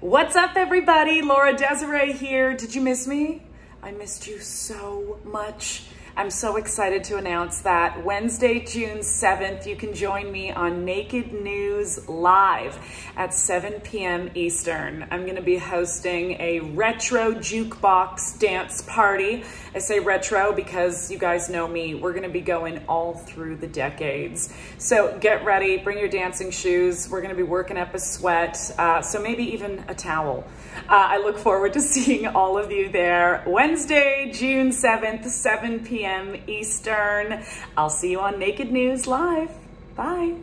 What's up, everybody? Laura Desirée here. Did you miss me? I missed you so much. I'm so excited to announce that Wednesday, June 7th, you can join me on Naked News Live at 7 p.m. Eastern. I'm going to be hosting a retro jukebox dance party. I say retro because you guys know me. We're going to be going all through the decades. So get ready, bring your dancing shoes. We're going to be working up a sweat, uh, so maybe even a towel. Uh, I look forward to seeing all of you there Wednesday, June 7th, 7 p.m. Eastern. I'll see you on Naked News Live. Bye.